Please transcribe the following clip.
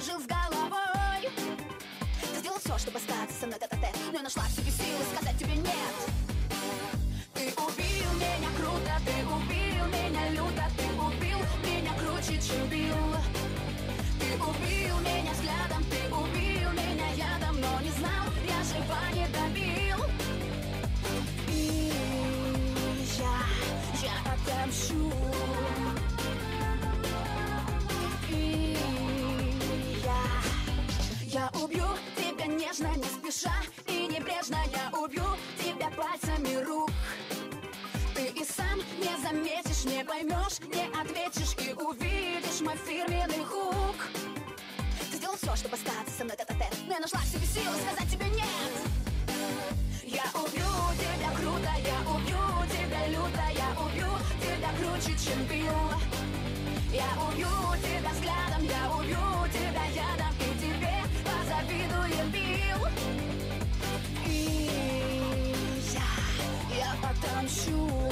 кружил с головой. Ты сделал все, чтобы остаться со мной тет -тет, Но я нашла в себе силы сказать тебе нет Ты убил меня круто, ты убил меня люто Ты убил меня круче, чем бил Ты убил меня взглядом, ты убил меня ядом Но не знал, я жива не добил. И я, я отомщу убью тебя нежно, не спеша И небрежно. Я убью тебя пальцами рук. Ты и сам не заметишь, не поймешь, не ответишь И увидишь мой фирменный хук. Ты сделал все, чтобы остаться со мной тет-а-тет. Но я нашла в себе силы сказать тебе нет. Я убью тебя круто, я убью тебя люто Я убью тебя круче, чем бил Я убью тебя взглядом, я убью я отомщу